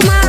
fumar.